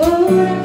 Oh.